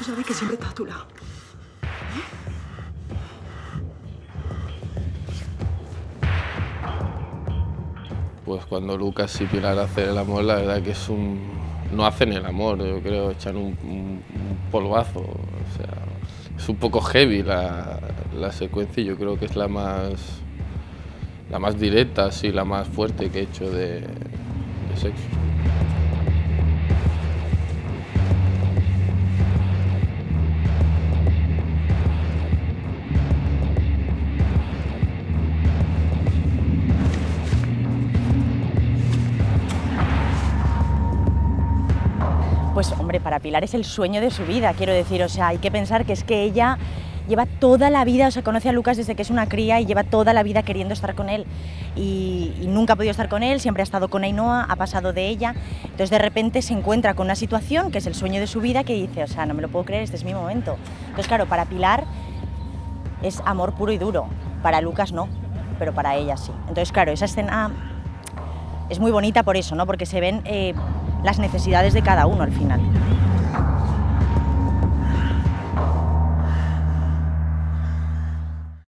Tú sabes que siempre está a tu. Pues cuando Lucas y Pilar hacen el amor, la verdad que es un... No hacen el amor, yo creo, echan un, un- polvazo. O sea, es un poco heavy la, la secuencia y yo creo que es la más, la más directa, sí, la más fuerte que he hecho de sexo. Pues hombre, para Pilar es el sueño de su vida, quiero decir, o sea, hay que pensar que es que ella lleva toda la vida, o sea, conoce a Lucas desde que es una cría y lleva toda la vida queriendo estar con él y, nunca ha podido estar con él, siempre ha estado con Ainhoa, ha pasado de ella, entonces de repente se encuentra con una situación que es el sueño de su vida que dice, o sea, no me lo puedo creer, este es mi momento. Entonces, claro, para Pilar es amor puro y duro, para Lucas no, pero para ella sí. Entonces, claro, esa escena es muy bonita por eso, ¿no? Porque se ven eh, las necesidades de cada uno al final.